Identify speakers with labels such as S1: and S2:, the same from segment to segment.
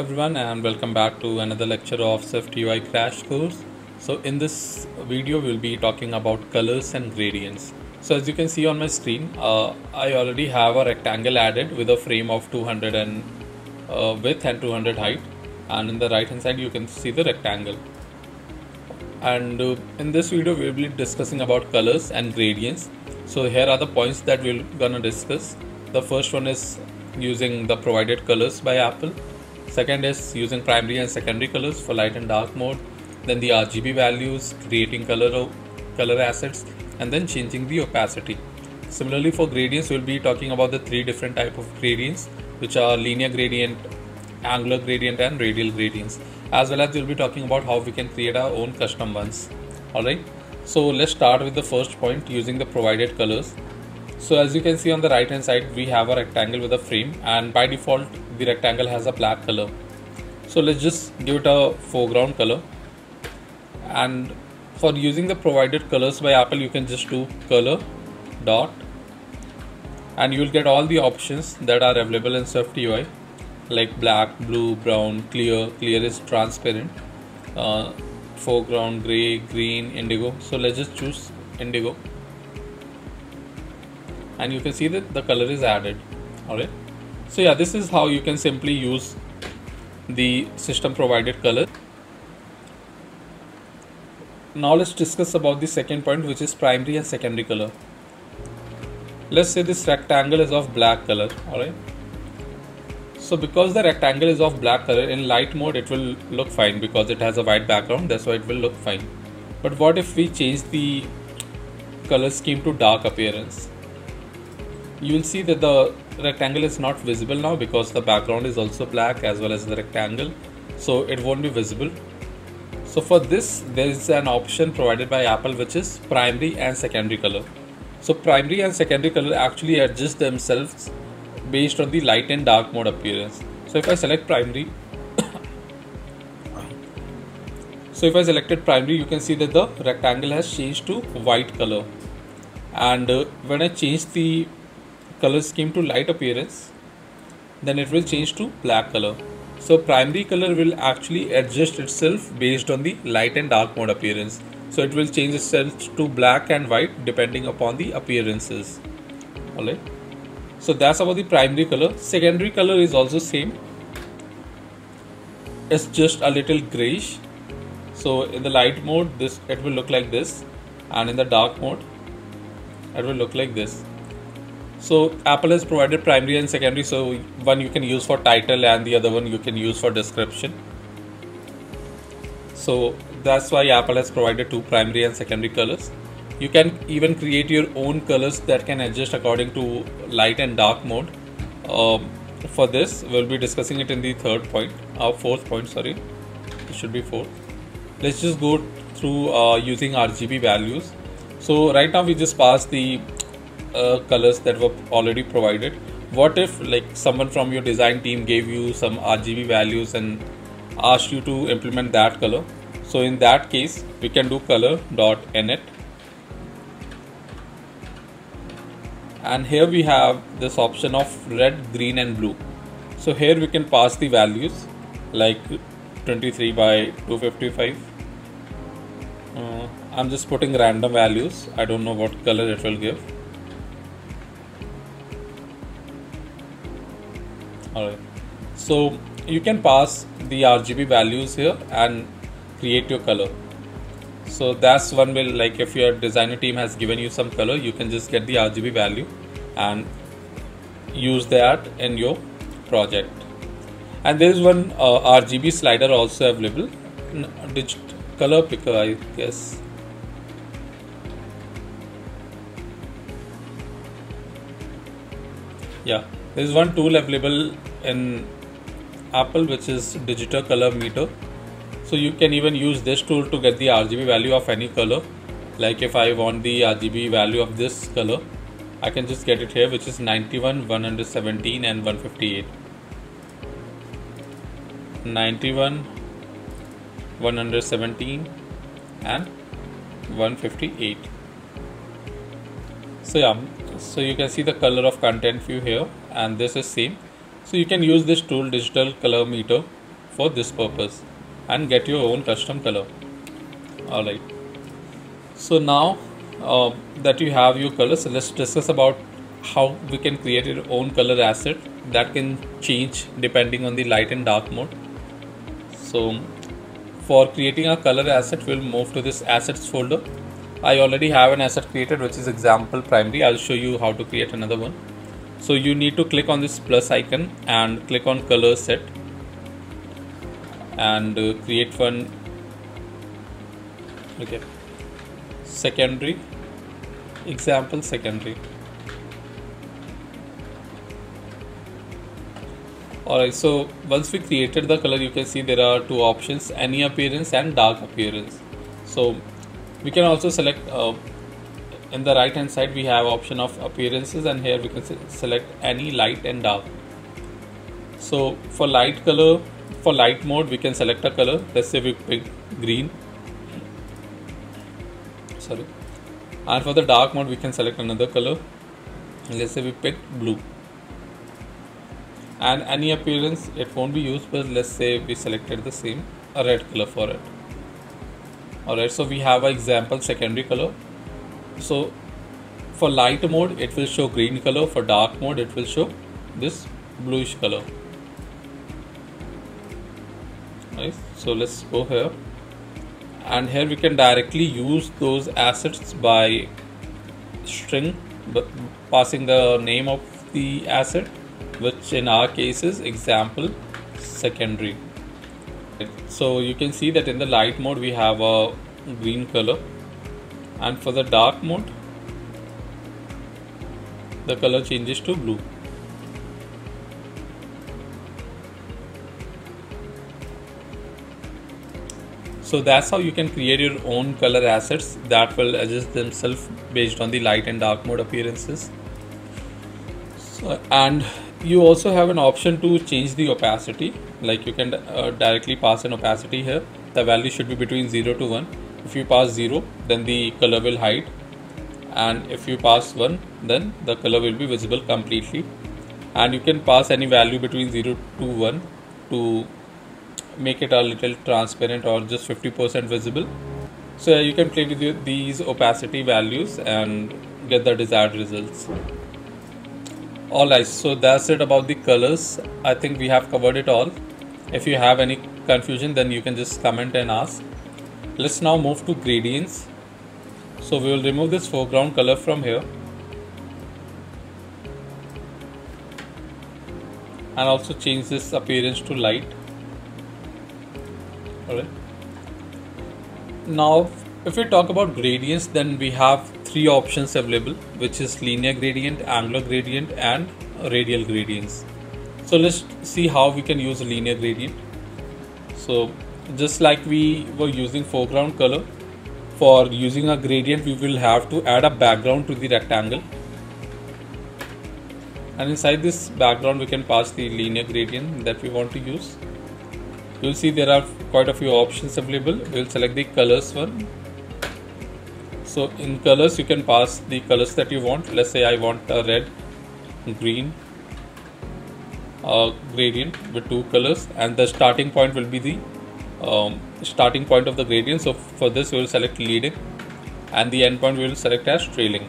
S1: everyone and welcome back to another lecture of SwiftUI crash course. So in this video we'll be talking about colors and gradients. So as you can see on my screen, uh, I already have a rectangle added with a frame of 200 and uh, width and 200 height and in the right hand side you can see the rectangle. And uh, in this video we'll be discussing about colors and gradients. So here are the points that we're gonna discuss. The first one is using the provided colors by Apple Second is using primary and secondary colors for light and dark mode. Then the RGB values, creating color color assets, and then changing the opacity. Similarly, for gradients, we'll be talking about the three different type of gradients, which are linear gradient, angular gradient, and radial gradients. As well as we'll be talking about how we can create our own custom ones. Alright. So let's start with the first point using the provided colors. So as you can see on the right hand side, we have a rectangle with a frame and by default the rectangle has a black color. So let's just give it a foreground color. And for using the provided colors by apple you can just do color dot and you will get all the options that are available in SwiftUI like black, blue, brown, clear, clear is transparent, uh, foreground, gray, green, indigo. So let's just choose indigo and you can see that the color is added. Alright so yeah this is how you can simply use the system provided color. Now let's discuss about the second point which is primary and secondary color. Let's say this rectangle is of black color. All right. So because the rectangle is of black color in light mode it will look fine because it has a white background. That's why it will look fine. But what if we change the color scheme to dark appearance you will see that the rectangle is not visible now because the background is also black as well as the rectangle. So it won't be visible. So for this there is an option provided by apple which is primary and secondary color. So primary and secondary color actually adjust themselves based on the light and dark mode appearance. So if i select primary so if i selected primary you can see that the rectangle has changed to white color. And uh, when i change the color scheme to light appearance then it will change to black color. So primary color will actually adjust itself based on the light and dark mode appearance. So it will change itself to black and white depending upon the appearances. Alright? So that's about the primary color. Secondary color is also same. It's just a little grayish. So in the light mode this it will look like this. And in the dark mode it will look like this so Apple has provided primary and secondary. So one you can use for title and the other one you can use for description. So that's why Apple has provided two primary and secondary colors. You can even create your own colors that can adjust according to light and dark mode. Um, for this, we'll be discussing it in the third point, our uh, fourth point. Sorry, it should be fourth. Let's just go through uh, using RGB values. So right now we just passed the uh, colors that were already provided. What if like someone from your design team gave you some RGB values and asked you to implement that color? So in that case we can do color dot init and here we have this option of red green and blue. So here we can pass the values like 23 by 255 uh, I'm just putting random values. I don't know what color it will give so you can pass the RGB values here and create your color. So that's one way like if your designer team has given you some color you can just get the RGB value and use that in your project. And there is one uh, RGB slider also available. Digit color picker I guess. Yeah there is one tool available in apple which is digital color meter. So you can even use this tool to get the rgb value of any color. Like if i want the rgb value of this color i can just get it here which is 91 117 and 158 91 117 and 158 so yeah so you can see the color of content view here and this is same so you can use this tool digital color meter for this purpose and get your own custom color. Alright. So now uh, that you have your colors let's discuss about how we can create your own color asset that can change depending on the light and dark mode. So for creating a color asset we'll move to this assets folder. I already have an asset created which is example primary. I'll show you how to create another one so you need to click on this plus icon and click on color set and uh, create one okay secondary example secondary. Alright so once we created the color you can see there are two options any appearance and dark appearance. So we can also select uh, in the right hand side we have option of appearances and here we can select any light and dark. So for light color for light mode we can select a color let's say we pick green. Sorry. And for the dark mode we can select another color. Let's say we pick blue. And any appearance it won't be used but let's say we selected the same a red color for it. Alright so we have an example secondary color so for light mode it will show green color. For dark mode it will show this bluish color. Right? So let's go here. And here we can directly use those assets by string passing the name of the asset which in our case is example secondary. So you can see that in the light mode we have a green color and for the dark mode the color changes to blue. So that's how you can create your own color assets that will adjust themselves based on the light and dark mode appearances. So, and you also have an option to change the opacity. Like you can uh, directly pass an opacity here. The value should be between 0 to 1 if you pass 0 then the color will hide. And if you pass 1 then the color will be visible completely. And you can pass any value between 0 to 1 to make it a little transparent or just 50% visible. So you can play with these opacity values and get the desired results. Alright so that's it about the colors. I think we have covered it all. If you have any confusion then you can just comment and ask let's now move to gradients. So we will remove this foreground color from here. And also change this appearance to light. Alright. Now if we talk about gradients then we have three options available which is linear gradient angular gradient and radial gradients. So let's see how we can use linear gradient. So just like we were using foreground color for using a gradient we will have to add a background to the rectangle. And inside this background we can pass the linear gradient that we want to use. You'll see there are quite a few options available. We'll select the colors one. So in colors you can pass the colors that you want. Let's say I want a red green uh, gradient with two colors and the starting point will be the um, starting point of the gradient. So for this we will select leading and the endpoint we will select as trailing.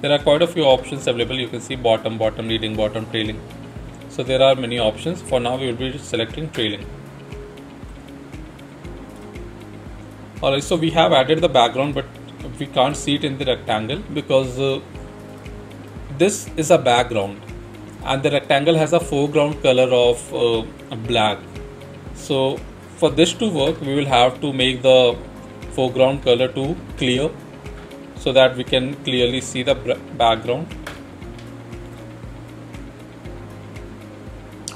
S1: There are quite a few options available. You can see bottom bottom leading bottom trailing. So there are many options. For now we will be selecting trailing. Alright so we have added the background but we can't see it in the rectangle because uh, this is a background and the rectangle has a foreground color of uh, black. So for this to work we will have to make the foreground color to clear so that we can clearly see the background.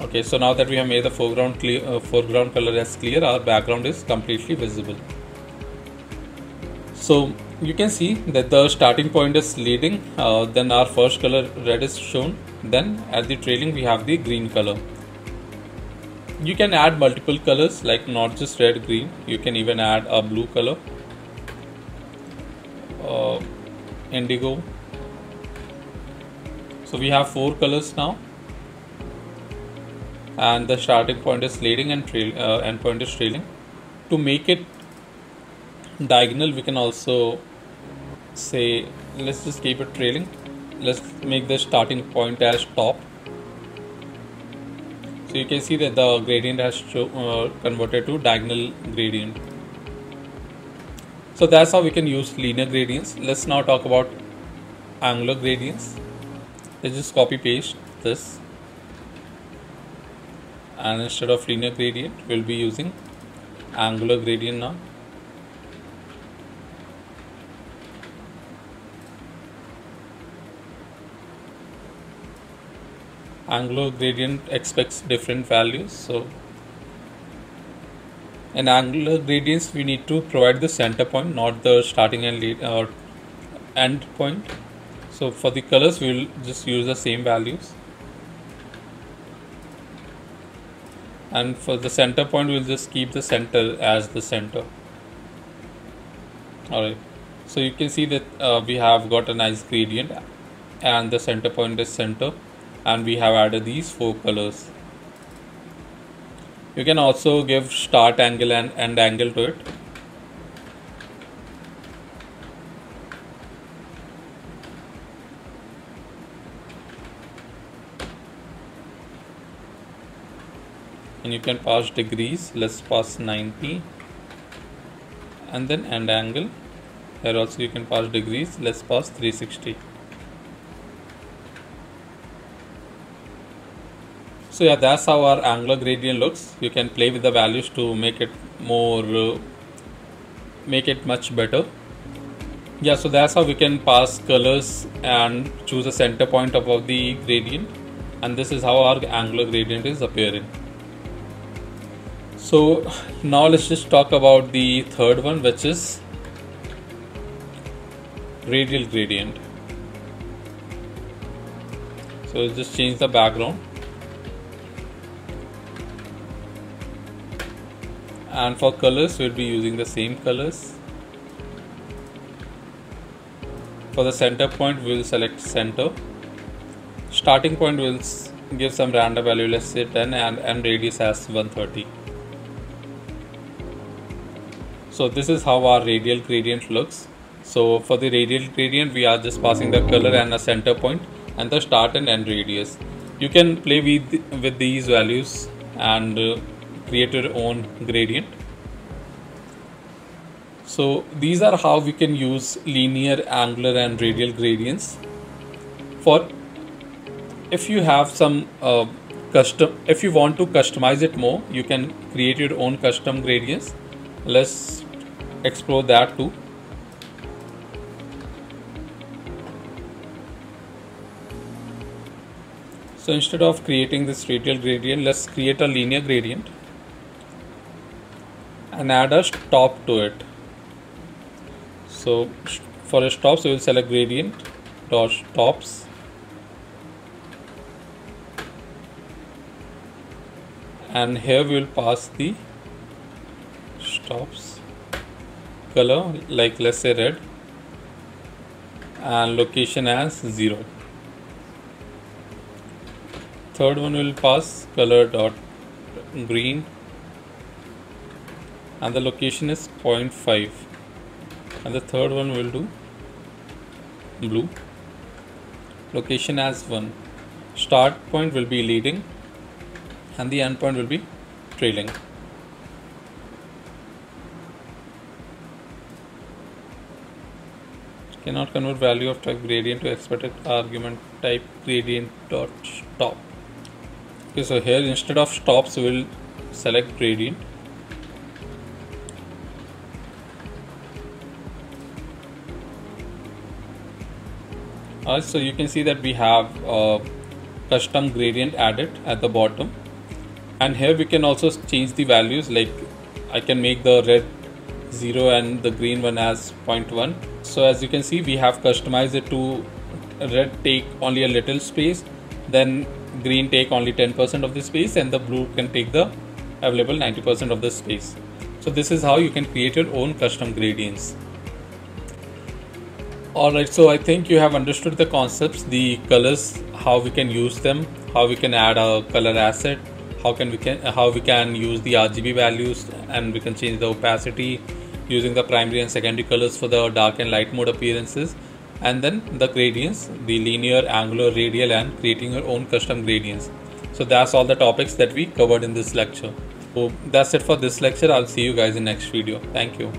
S1: Okay so now that we have made the foreground clear uh, foreground color as clear our background is completely visible. So you can see that the starting point is leading uh, then our first color red is shown then at the trailing we have the green color you can add multiple colors like not just red green. You can even add a blue color. Uh, indigo. So we have four colors now. And the starting point is leading and trail uh, end point is trailing. To make it diagonal we can also say let's just keep it trailing. Let's make the starting point as top so you can see that the gradient has show, uh, converted to diagonal gradient. So that's how we can use linear gradients. Let's now talk about angular gradients. Let's just copy paste this. And instead of linear gradient we'll be using angular gradient now angular gradient expects different values so in angular gradients we need to provide the center point not the starting and lead or end point. So for the colors we will just use the same values. And for the center point we'll just keep the center as the center. Alright so you can see that uh, we have got a nice gradient and the center point is center and we have added these four colors. You can also give start angle and end angle to it. And you can pass degrees let's pass 90 and then end angle. Here also you can pass degrees let's pass 360 so yeah that's how our angular gradient looks. You can play with the values to make it more make it much better. Yeah so that's how we can pass colors and choose a center point above the gradient. And this is how our angular gradient is appearing. So now let's just talk about the third one which is radial gradient. So just change the background and for colors we'll be using the same colors. For the center point we'll select center. Starting point will give some random value let's say 10 and, and radius as 130 so this is how our radial gradient looks. So for the radial gradient we are just passing the color and a center point and the start and end radius. You can play with with these values and uh, create your own gradient. So these are how we can use linear angular and radial gradients. For if you have some uh, custom if you want to customize it more you can create your own custom gradients. Let's explore that too. So instead of creating this radial gradient let's create a linear gradient and add a stop to it. So for a stops we will select gradient dot stops. And here we will pass the stops color like let's say red and location as 0 third one we will pass color dot green and the location is 0.5 and the third one will do blue. Location as 1 start point will be leading and the end point will be trailing. Cannot convert value of type gradient to expected argument type gradient dot stop. Okay so here instead of stops we will select gradient uh, so you can see that we have a custom gradient added at the bottom. And here we can also change the values like I can make the red 0 and the green one as 0.1 so as you can see we have customized it to red take only a little space then green take only 10% of the space and the blue can take the available 90% of the space. So this is how you can create your own custom gradients Alright, so I think you have understood the concepts, the colors, how we can use them, how we can add a color asset, how can we can how we can use the RGB values and we can change the opacity using the primary and secondary colors for the dark and light mode appearances and then the gradients the linear angular radial and creating your own custom gradients. So that's all the topics that we covered in this lecture. So that's it for this lecture. I'll see you guys in next video. Thank you